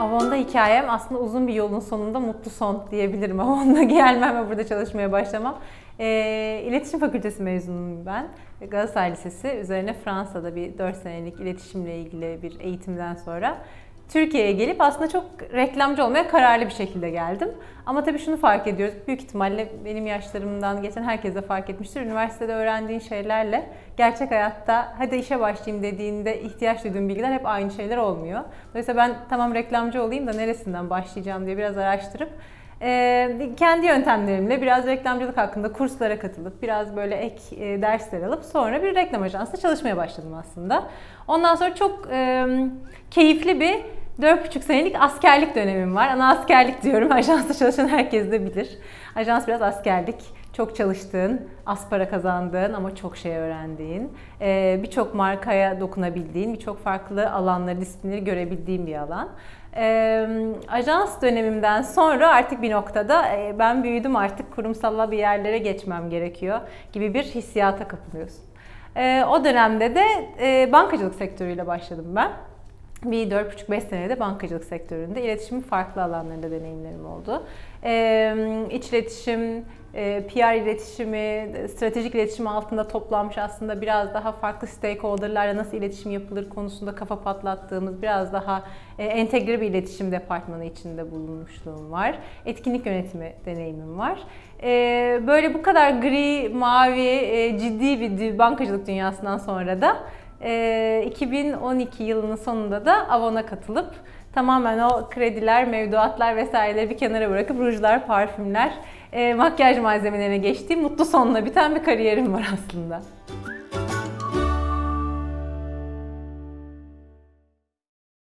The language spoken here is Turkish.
Avon'da hikayem aslında uzun bir yolun sonunda mutlu son diyebilirim. Avon'da gelmem ve burada çalışmaya başlamam. E, İletişim Fakültesi mezunuyum ben. Galatasaray Lisesi. Üzerine Fransa'da bir 4 senelik iletişimle ilgili bir eğitimden sonra Türkiye'ye gelip aslında çok reklamcı olmaya kararlı bir şekilde geldim. Ama tabii şunu fark ediyoruz. Büyük ihtimalle benim yaşlarımdan geçen herkes de fark etmiştir. Üniversitede öğrendiğin şeylerle gerçek hayatta hadi işe başlayayım dediğinde ihtiyaç duyduğun bilgiler hep aynı şeyler olmuyor. Dolayısıyla ben tamam reklamcı olayım da neresinden başlayacağım diye biraz araştırıp ee, kendi yöntemlerimle biraz reklamcılık hakkında kurslara katılıp biraz böyle ek e, dersler alıp sonra bir reklam ajansında çalışmaya başladım aslında. Ondan sonra çok e, keyifli bir 4,5 senelik askerlik dönemim var. Ana askerlik diyorum. Ajansta çalışan herkes de bilir. Ajans biraz askerlik. Çok çalıştığın, az para kazandığın ama çok şey öğrendiğin, birçok markaya dokunabildiğin, birçok farklı alanları, disiplinleri görebildiğin bir alan. Ajans dönemimden sonra artık bir noktada ben büyüdüm artık kurumsalla bir yerlere geçmem gerekiyor gibi bir hissiyata kapılıyorsun. O dönemde de bankacılık sektörüyle başladım ben. Bir 4,5-5 senede bankacılık sektöründe iletişimin farklı alanlarında deneyimlerim oldu. Ee, iç iletişim, e, PR iletişimi, stratejik iletişim altında toplanmış aslında biraz daha farklı stakeholderlarla nasıl iletişim yapılır konusunda kafa patlattığımız biraz daha e, entegre bir iletişim departmanı içinde bulunmuşluğum var. Etkinlik yönetimi deneyimim var. E, böyle bu kadar gri, mavi, ciddi bir bankacılık dünyasından sonra da 2012 yılının sonunda da Avon'a katılıp tamamen o krediler, mevduatlar vesaireleri bir kenara bırakıp rujlar, parfümler, makyaj malzemelerine geçtiğim mutlu sonla biten bir kariyerim var aslında.